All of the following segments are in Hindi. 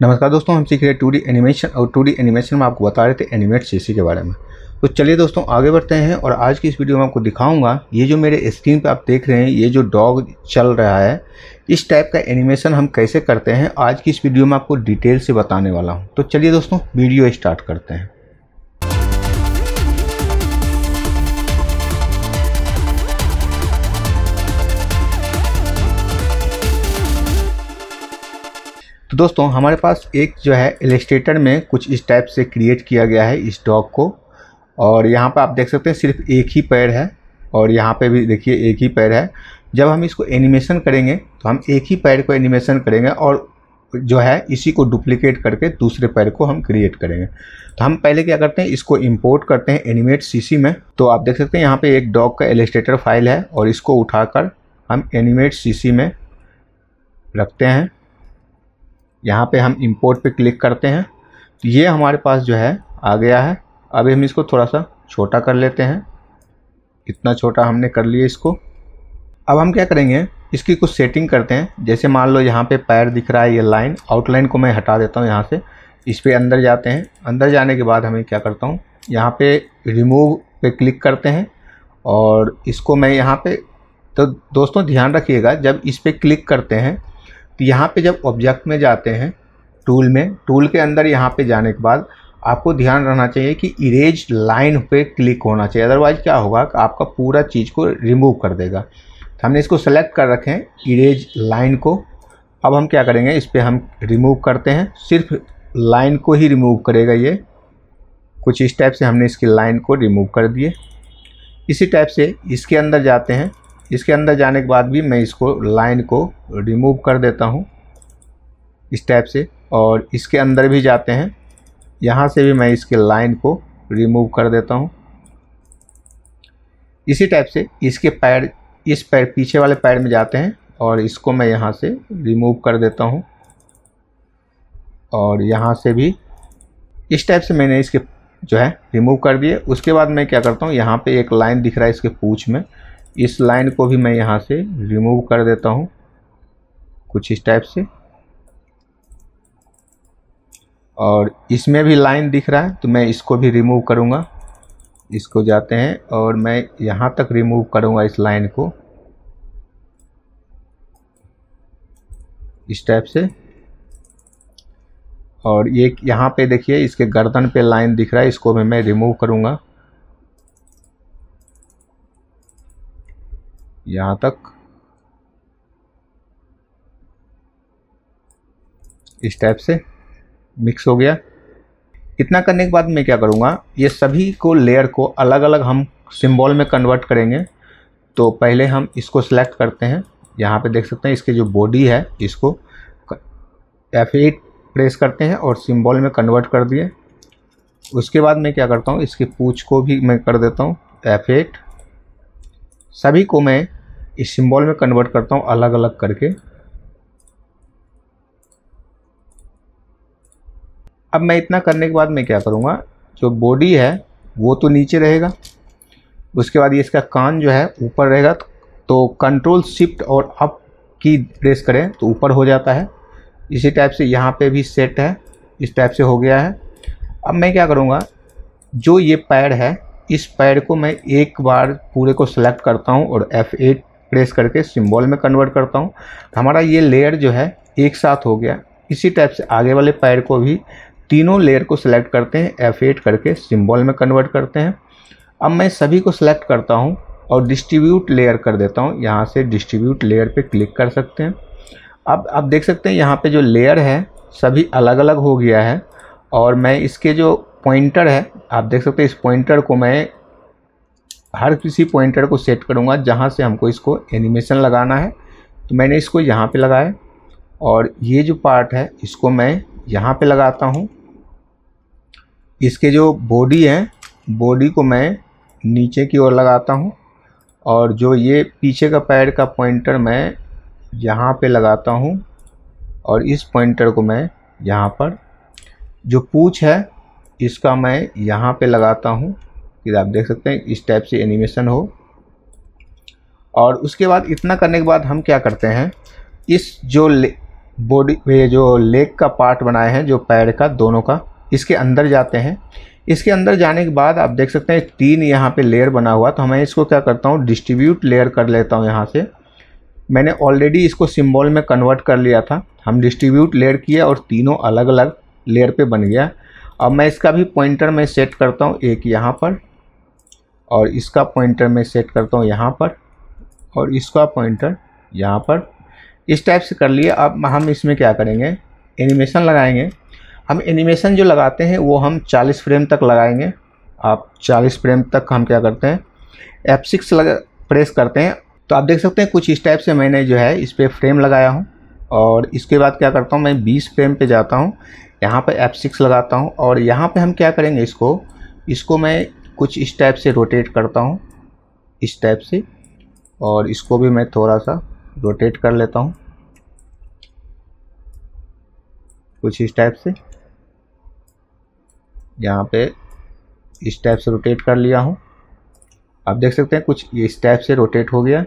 नमस्कार दोस्तों, हम सीख रहे टू डी एनिमेशन और टू डी एनिमेशन में आपको बता रहे थे एनिमेट सीसी के बारे में। तो चलिए दोस्तों, आगे बढ़ते हैं और आज की इस वीडियो में आपको दिखाऊँगा, ये जो मेरे स्क्रीन पे आप देख रहे हैं, ये जो डॉग चल रहा है, इस टाइप का एनिमेशन हम कैसे करते हैं, आज की इस वीडियो में आपको डिटेल से बताने वाला हूँ। तो चलिए दोस्तों, वीडियो स्टार्ट करते हैं। तो दोस्तों, हमारे पास एक जो है इलेस्ट्रेटर में कुछ इस टाइप से क्रिएट किया गया है इस डॉग को। और यहाँ पर आप देख सकते हैं, सिर्फ़ एक ही पैर है और यहाँ पे भी देखिए, एक ही पैर है। जब हम इसको एनिमेशन करेंगे तो हम एक ही पैर को एनिमेशन करेंगे और जो है इसी को डुप्लीकेट करके दूसरे पैर को हम क्रिएट करेंगे। तो हम पहले क्या करते हैं, इसको इंपोर्ट करते हैं एनिमेट सीसी में। तो आप देख सकते हैं, यहाँ पे एक डॉग का एलिस्ट्रेटर फ़ाइल है और इसको उठाकर हम एनिमेट सीसी में रखते हैं। यहाँ पे हम इंपोर्ट पे क्लिक करते हैं। ये हमारे पास जो है, आ गया है। अभी हम इसको थोड़ा सा छोटा कर लेते हैं। इतना छोटा हमने कर लिया इसको। अब हम क्या करेंगे, इसकी कुछ सेटिंग करते हैं। जैसे मान लो यहाँ पे पैर दिख रहा है ये लाइन आउटलाइन को मैं हटा देता हूँ यहाँ से। इस पर अंदर जाते हैं। अंदर जाने के बाद हमें क्या करता हूँ, यहाँ पे रिमूव पे क्लिक करते हैं। और इसको मैं यहाँ पे तो दोस्तों ध्यान रखिएगा, जब इस पर क्लिक करते हैं तो यहाँ पे जब ऑब्जेक्ट में जाते हैं टूल में टूल के अंदर यहाँ पे जाने के बाद आपको ध्यान रहना चाहिए कि इरेज लाइन पे क्लिक होना चाहिए। अदरवाइज़ क्या होगा कि आपका पूरा चीज़ को रिमूव कर देगा। तो हमने इसको सेलेक्ट कर रखे हैं इरेज लाइन को। अब हम क्या करेंगे, इस पर हम रिमूव करते हैं। सिर्फ़ लाइन को ही रिमूव करेगा ये। कुछ इस टाइप से हमने इसकी लाइन को रिमूव कर दिए। इसी टाइप से इसके अंदर जाते हैं। इसके अंदर जाने के बाद भी मैं इसको लाइन को रिमूव कर देता हूँ, इस टाइप से। और इसके अंदर भी जाते हैं। यहाँ से भी मैं इसके लाइन को रिमूव कर देता हूँ। इसी टाइप से इसके पैर, इस पैर, पीछे वाले पैर में जाते हैं और इसको मैं यहाँ से रिमूव कर देता हूँ। और यहाँ से भी इस टाइप से मैंने इसके जो है रिमूव कर दिए। उसके बाद मैं क्या करता हूँ, यहाँ पे एक लाइन दिख रहा है इसके पूछ में। इस लाइन को भी मैं यहाँ से रिमूव कर देता हूँ, कुछ इस टाइप से। और इसमें भी लाइन दिख रहा है तो मैं इसको भी रिमूव करूँगा। इसको जाते हैं और मैं यहाँ तक रिमूव करूँगा इस लाइन को। इस टाइप से। और ये यहाँ पे देखिए, इसके गर्दन पे लाइन दिख रहा है, इसको भी मैं रिमूव करूँगा। यहाँ तक। इस टाइप से मिक्स हो गया। इतना करने के बाद मैं क्या करूँगा, ये सभी को लेयर को अलग अलग हम सिंबल में कन्वर्ट करेंगे। तो पहले हम इसको सेलेक्ट करते हैं। यहाँ पे देख सकते हैं इसके जो बॉडी है, इसको एफ़ एट प्रेस करते हैं और सिंबल में कन्वर्ट कर दिए। उसके बाद मैं क्या करता हूँ, इसकी पूछ को भी मैं कर देता हूँ। एफ़ एट सभी को मैं इस सिंबल में कन्वर्ट करता हूँ अलग अलग करके। अब मैं इतना करने के बाद मैं क्या करूँगा? जो बॉडी है, वो तो नीचे रहेगा। उसके बाद ये इसका कान जो है, ऊपर रहेगा। तो कंट्रोल शिफ्ट और अप की प्रेस करें तो ऊपर हो जाता है। इसी टाइप से यहाँ पे भी सेट है, इस टाइप से हो गया है। अब मैं क्या करूँगा? जो ये पैड है, इस पैड को मैं एक बार पूरे को सिलेक्ट करता हूँ और F8 प्रेस करके सिंबल में कन्वर्ट करता हूँ। तो हमारा ये लेयर जो है, एक साथ हो गया। इसी टाइप से आगे वाले पैर को भी तीनों लेयर को सिलेक्ट करते हैं F8 करके सिंबल में कन्वर्ट करते हैं। अब मैं सभी को सिलेक्ट करता हूँ और डिस्ट्रीब्यूट लेयर कर देता हूँ। यहाँ से डिस्ट्रीब्यूट लेयर पे क्लिक कर सकते हैं। अब आप देख सकते हैं, यहाँ पे जो लेयर है, सभी अलग अलग हो गया है। और मैं इसके जो पॉइंटर है, आप देख सकते हैं, इस पॉइंटर को मैं हर किसी पॉइंटर को सेट करूँगा जहाँ से हमको इसको एनिमेशन लगाना है। तो मैंने इसको यहाँ पे लगाया और ये जो पार्ट है, इसको मैं यहाँ पे लगाता हूँ। इसके जो बॉडी है बॉडी को मैं नीचे की ओर लगाता हूँ और जो ये पीछे का पैर का पॉइंटर मैं यहाँ पे लगाता हूँ और इस पॉइंटर को मैं यहाँ पर जो पूछ है, इसका मैं यहाँ पे लगाता हूँ। फिर आप देख सकते हैं, इस टाइप से एनिमेशन हो। और उसके बाद इतना करने के बाद हम क्या करते हैं, इस जो बॉडी ये जो लेग का पार्ट बनाए हैं, जो पैर का, दोनों का, इसके अंदर जाते हैं। इसके अंदर जाने के बाद आप देख सकते हैं, तीन यहाँ पे लेयर बना हुआ। तो मैं इसको क्या करता हूँ डिस्ट्रीब्यूट लेयर कर लेता हूँ यहाँ से। मैंने ऑलरेडी इसको सिंबल में कन्वर्ट कर लिया था। हम डिस्ट्रीब्यूट लेयर किए और तीनों अलग अलग लेयर पे बन गया। अब मैं इसका भी पॉइंटर में सेट करता हूँ, एक यहाँ पर। और इसका पॉइंटर मैं सेट करता हूँ यहाँ पर और इसका पॉइंटर यहाँ पर। इस टाइप से कर लिए, अब हम इसमें क्या करेंगे? एनिमेशन लगाएँगे। हम एनिमेशन जो लगाते हैं, वो हम 40 फ्रेम तक लगाएँगे। आप 40 फ्रेम तक हम क्या करते हैं? F6 लगा प्रेस करते हैं। तो आप देख सकते हैं, कुछ इस टाइप से मैंने जो है, इस पर फ्रेम लगाया हूँ। और इसके बाद क्या करता हूँ, मैं 20 फ्रेम पे जाता हूँ। यहाँ पे F6 लगाता हूँ। और यहाँ पे हम क्या करेंगे इसको? इसको मैं कुछ इस टाइप से रोटेट करता हूँ, इस टाइप से, और इसको भी मैं थोड़ा सा रोटेट कर लेता हूँ। कुछ इस टाइप से। यहाँ पे इस टाइप से रोटेट कर लिया हूँ। आप देख सकते हैं कुछ इस टाइप से रोटेट हो गया,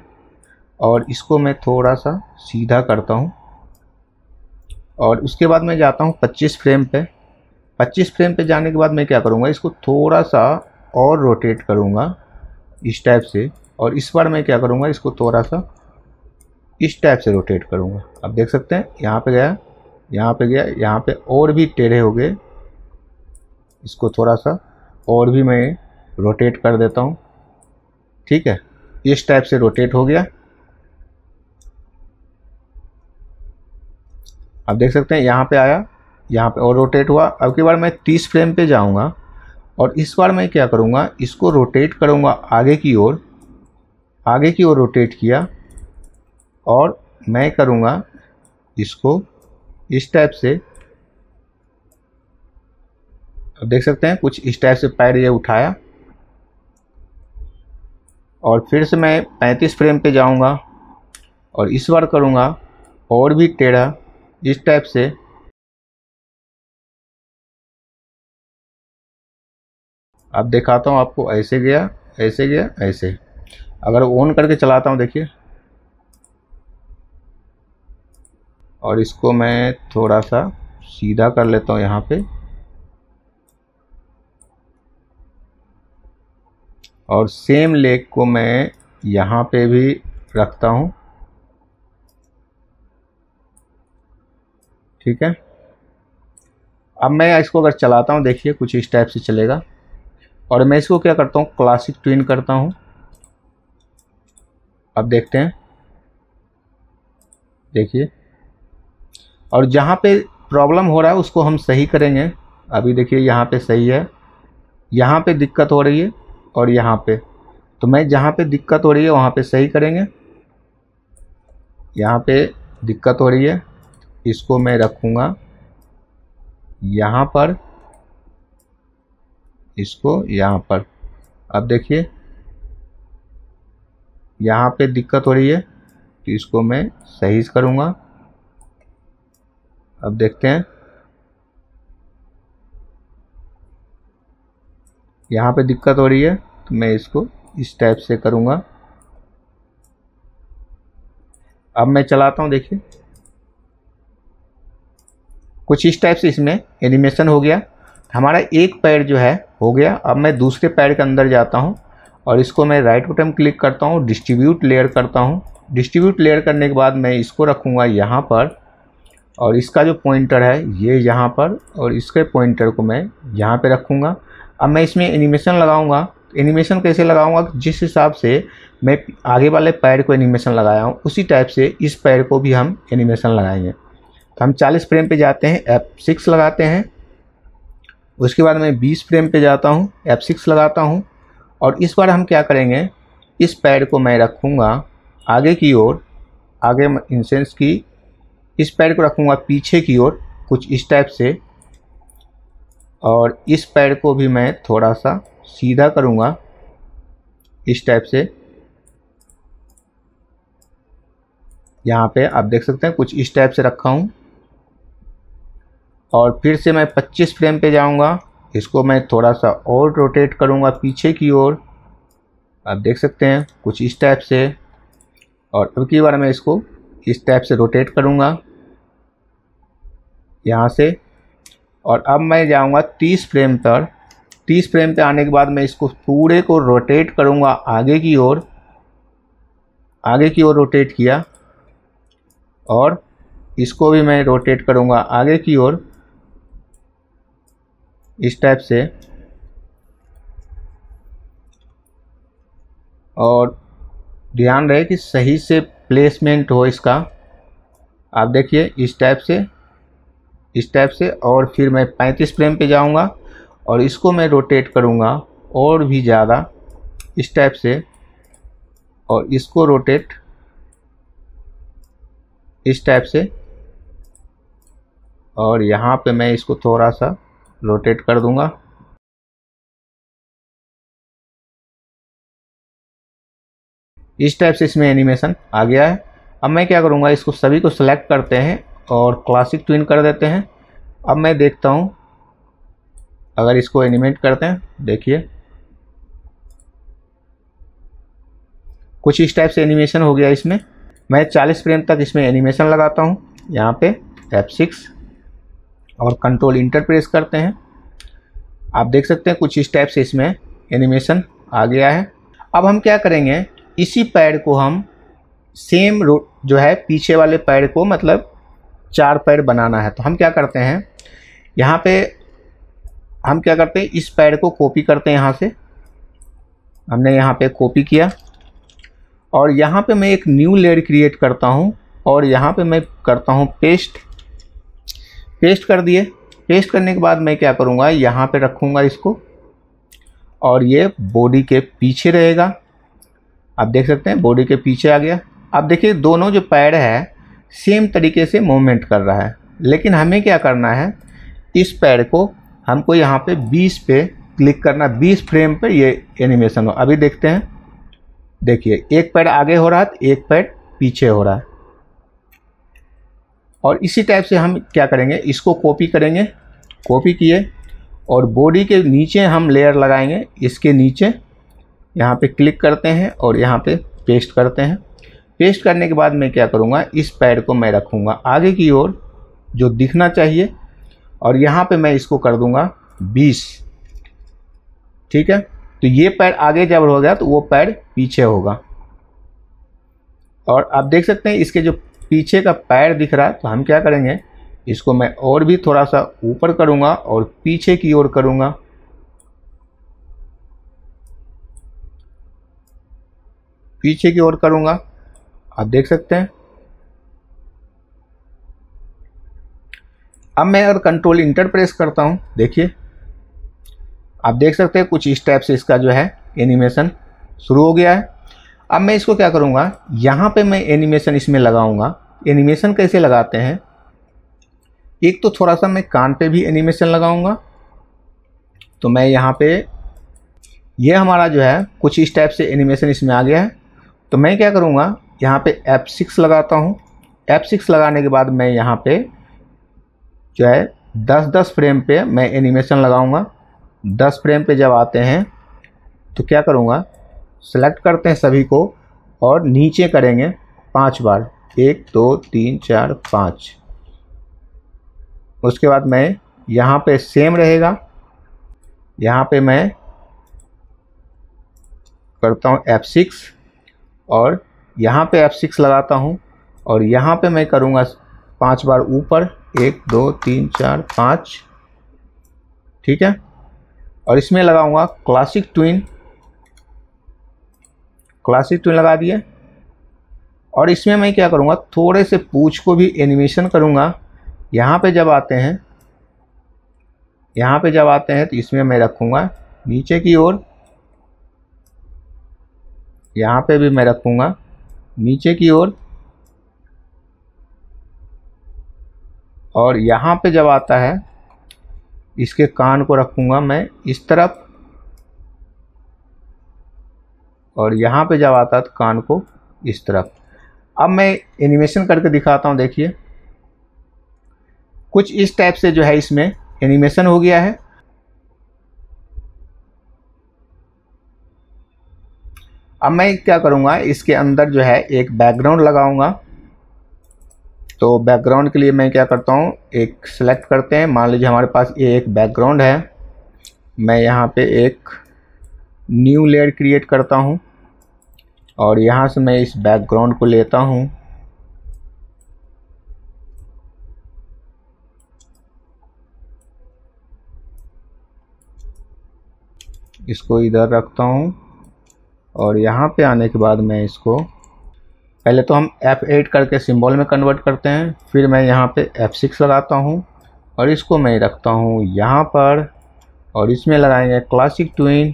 और इसको मैं थोड़ा सा सीधा करता हूँ। और उसके बाद मैं जाता हूँ 25 फ्रेम पे। 25 फ्रेम पे जाने के बाद मैं क्या करूँगा, इसको थोड़ा सा और रोटेट करूँगा इस टाइप से। और इस बार मैं क्या करूँगा, इसको थोड़ा सा इस टाइप से रोटेट करूँगा। आप देख सकते हैं, यहाँ पे गया, यहाँ पे गया, यहाँ पे और भी टेढ़े हो गए। इसको थोड़ा सा और भी मैं रोटेट कर देता हूँ। ठीक है, इस टाइप से रोटेट हो गया। आप देख सकते हैं, यहाँ पे आया, यहाँ पे और रोटेट हुआ। अब की बार मैं 30 फ्रेम पे जाऊँगा। और इस बार मैं क्या करूँगा, इसको रोटेट करूँगा आगे की ओर, आगे की ओर रोटेट किया और मैं करूँगा इसको इस टाइप से। अब देख सकते हैं, कुछ इस टाइप से पैर ये उठाया और फिर से मैं 35 फ्रेम पे जाऊँगा और इस बार करूँगा और भी टेढ़ा इस टाइप से। अब दिखाता हूँ आपको, ऐसे गया ऐसे गया, ऐसे। अगर ऑन करके चलाता हूँ, देखिए। और इसको मैं थोड़ा सा सीधा कर लेता हूँ यहाँ पे। और सेम लेग को मैं यहाँ पे भी रखता हूँ। ठीक है? अब मैं इसको अगर चलाता हूँ, देखिए, कुछ इस टाइप से चलेगा। और मैं इसको क्या करता हूँ? क्लासिक ट्विन करता हूँ। अब देखते हैं। देखिए। और जहाँ पे प्रॉब्लम हो रहा है, उसको हम सही करेंगे। अभी देखिए, यहाँ पे सही है। यहाँ पे दिक्कत हो रही है और यहाँ पे। तो मैं जहाँ पे दिक्कत हो रही है, वहाँ पे सही करेंगे। यहाँ पे दिक्कत हो रही है। इसको मैं रखूँगा। यहाँ पर इसको यहाँ पर। अब देखिए, यहाँ पे दिक्कत हो रही है तो इसको मैं सही करूँगा। अब देखते हैं। यहाँ पे दिक्कत हो रही है तो मैं इसको इस टाइप से करूँगा। अब मैं चलाता हूँ, देखिए। कुछ इस टाइप से इसमें एनिमेशन हो गया। हमारा एक पैर जो है, हो गया। अब मैं दूसरे पैर के अंदर जाता हूँ और इसको मैं राइट बटन क्लिक करता हूँ डिस्ट्रीब्यूट लेयर करता हूँ। डिस्ट्रीब्यूट लेयर करने के बाद मैं इसको रखूँगा यहाँ पर और इसका जो पॉइंटर है, ये यहाँ पर और इसके पॉइंटर को मैं यहाँ पे रखूँगा। अब मैं इसमें एनिमेशन लगाऊँगा। एनिमेशन कैसे लगाऊँगा? जिस हिसाब से मैं आगे वाले पैर को एनिमेशन लगाया हूँ, उसी टाइप से इस पैर को भी हम एनिमेशन लगाएँगे। तो हम 40 फ्रेम पे जाते हैं एफ़ सिक्स लगाते हैं। उसके बाद मैं 20 फ्रेम पे जाता हूँ एफ़ सिक्स लगाता हूँ और इस बार हम क्या करेंगे, इस पैर को मैं रखूँगा आगे की ओर, आगे इंसेंस की, इस पैर को रखूँगा पीछे की ओर कुछ इस टाइप से और इस पैर को भी मैं थोड़ा सा सीधा करूँगा इस टाइप से। यहाँ पे आप देख सकते हैं कुछ इस टाइप से रखा हूँ। और फिर से मैं 25 फ्रेम पे जाऊँगा। इसको मैं थोड़ा सा और रोटेट करूँगा पीछे की ओर। आप देख सकते हैं, कुछ इस टाइप से। और अब की बार मैं इसको इस टाइप से रोटेट करूँगा। यहाँ से। और अब मैं जाऊँगा तीस फ्रेम पर। तीस फ्रेम पे आने के बाद मैं इसको पूरे को रोटेट करूँगा आगे की ओर। आगे की ओर रोटेट किया। और इसको भी मैं रोटेट करूँगा आगे की ओर। इस टाइप से। और ध्यान रहे कि सही से प्लेसमेंट हो इसका। आप देखिए, इस टाइप से, इस टाइप से, और फिर मैं 35 फ्रेम पे जाऊँगा, और इसको मैं रोटेट करूँगा और भी ज़्यादा इस टाइप से, और इसको रोटेट इस टाइप से। और यहाँ पे मैं इसको थोड़ा सा रोटेट कर दूँगा। इस टाइप से इसमें एनिमेशन आ गया है। अब मैं क्या करूँगा, इसको सभी को सिलेक्ट करते हैं और क्लासिक ट्विन कर देते हैं। अब मैं देखता हूँ, अगर इसको एनिमेट करते हैं, देखिए। कुछ इस टाइप से एनिमेशन हो गया इसमें। मैं 40 फ्रेम तक इसमें एनिमेशन लगाता हूँ, यहाँ पे F6 और कंट्रोल इंटर प्रेस करते हैं। आप देख सकते हैं कुछ इस टाइप से इसमें एनिमेशन आ गया है। अब हम क्या करेंगे? इसी पैड को हम सेम जो है, पीछे वाले पैड को मतलब चार पैड बनाना है। तो हम क्या करते हैं? यहाँ पे हम क्या करते हैं? इस पैड को कॉपी करते हैं यहाँ से। हमने यहाँ पे कॉपी किया। और यहाँ पे मैं एक न्यू लेयर क्रिएट करता हूँ और यहाँ पे मैं करता हूँ पेस्ट पेस्ट कर दिए। पेस्ट करने के बाद मैं क्या करूँगा? यहाँ पे रखूँगा इसको। और ये बॉडी के पीछे रहेगा। आप देख सकते हैं बॉडी के पीछे आ गया। अब देखिए, दोनों जो पैड है सेम तरीके से मूवमेंट कर रहा है। लेकिन हमें क्या करना है? इस पैड को हमको यहाँ पे 20 पे क्लिक करना 20 फ्रेम पे ये एनिमेशन हो। अभी देखते हैं। देखिए, एक पैड आगे हो रहा है, एक पैड पीछे हो रहा है। और इसी टाइप से हम क्या करेंगे? इसको कॉपी करेंगे कॉपी किए और बॉडी के नीचे हम लेयर लगाएँगे। इसके नीचे यहाँ पे क्लिक करते हैं और यहाँ पे पेस्ट करते हैं। पेस्ट करने के बाद मैं क्या करूँगा? इस पैड को मैं रखूँगा। आगे की ओर जो दिखना चाहिए और यहाँ पे मैं इसको कर दूँगा 20 ठीक है? तो ये पैड आगे जब हो गया तो वो पैड पीछे होगा। और आप देख सकते हैं इसके जो पीछे का पैर दिख रहा है तो हम क्या करेंगे? इसको मैं और भी थोड़ा सा ऊपर करूँगा और पीछे की ओर करूँगा। पीछे की ओर करूँगा। आप देख सकते हैं। अब मैं अगर कंट्रोल इंटर प्रेस करता हूँ, देखिए। आप देख सकते हैं कुछ इस टाइप से इसका जो है एनिमेशन शुरू हो गया है। अब मैं इसको क्या करूँगा? यहाँ पे मैं एनिमेशन इसमें लगाऊँगा। एनिमेशन कैसे लगाते हैं? एक तो थोड़ा सा मैं कान पे भी एनिमेशन लगाऊँगा। तो मैं यहाँ पे, ये हमारा जो है, कुछ इस टाइप से एनिमेशन इसमें आ गया है। तो मैं क्या करूँगा? यहाँ पे F6 लगाता हूँ। F6 लगाने के बाद मैं यहाँ पे जो है 10-10 फ्रेम पे मैं एनिमेशन लगाऊँगा। 10 फ्रेम पे जब आते हैं तो क्या करूँगा? सेलेक्ट करते हैं सभी को और नीचे करेंगे पाँच बार। एक, दो, तीन, चार, पाँच। उसके बाद मैं यहाँ पे सेम रहेगा। यहाँ पे मैं करता हूँ F6 और यहाँ पे F6 लगाता हूँ और यहाँ पे मैं करूँगा पाँच बार ऊपर। एक, दो, तीन, चार, पाँच। ठीक है? और इसमें लगाऊँगा क्लासिक ट्विन क्लासिक ट्विन लगा दिए और इसमें मैं क्या करूँगा, थोड़े से पूछ को भी एनिमेशन करूँगा। यहाँ पे जब आते हैं, यहाँ पे जब आते हैं तो इसमें मैं रखूँगा, नीचे की ओर, यहाँ पे भी मैं रखूँगा, नीचे की ओर, और यहाँ पे जब आता है, इसके कान को रखूँगा मैं, इस तरफ़ और यहाँ पे जब आता है तो कान को इस तरफ़। अब मैं एनिमेशन करके दिखाता हूँ, देखिए। कुछ इस टाइप से जो है इसमें एनिमेशन हो गया है। अब मैं क्या करूँगा, इसके अंदर जो है एक बैकग्राउंड लगाऊँगा। तो बैकग्राउंड के लिए मैं क्या करता हूँ, एक सेलेक्ट करते हैं। मान लीजिए हमारे पास ये एक बैकग्राउंड है। मैं यहाँ पे एक न्यू लेयर क्रिएट करता हूँ। और यहाँ से मैं इस बैकग्राउंड को लेता हूँ। इसको इधर रखता हूँ और यहाँ पे आने के बाद मैं इसको, पहले तो हम F8 करके सिंबल में कन्वर्ट करते हैं, फिर मैं यहाँ पे F6 लगाता हूँ और इसको मैं रखता हूँ यहाँ पर और इसमें लगाएँगे classic tween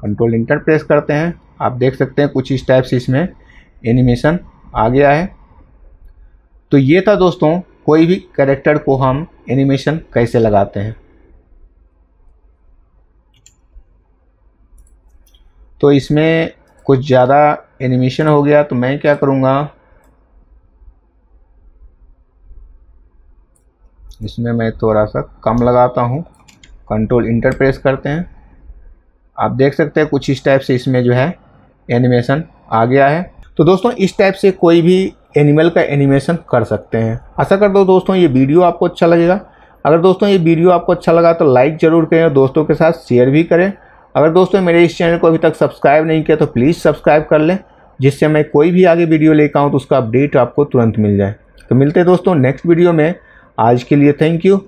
control enter press करते हैं। आप देख सकते हैं कुछ इस टाइप से इसमें एनिमेशन आ गया है। तो ये था दोस्तों, कोई भी कैरेक्टर को हम एनिमेशन कैसे लगाते हैं। तो इसमें कुछ ज़्यादा एनिमेशन हो गया तो मैं क्या करूँगा? इसमें मैं थोड़ा सा कम लगाता हूँ। कंट्रोल इंटर प्रेस करते हैं। आप देख सकते हैं कुछ इस टाइप से इसमें जो है एनिमेशन आ गया है। तो दोस्तों, इस टाइप से कोई भी एनिमल का एनिमेशन कर सकते हैं। आशा कर दो दोस्तों, ये वीडियो आपको अच्छा लगेगा। अगर दोस्तों, ये वीडियो आपको अच्छा लगा तो लाइक ज़रूर करें और दोस्तों के साथ शेयर भी करें। अगर दोस्तों, मेरे इस चैनल को अभी तक सब्सक्राइब नहीं किया तो प्लीज़ सब्सक्राइब कर लें, जिससे मैं कोई भी आगे वीडियो लेकर आऊँ तो उसका अपडेट आपको तुरंत मिल जाए। तो मिलते हैं दोस्तों नेक्स्ट वीडियो में। आज के लिए थैंक यू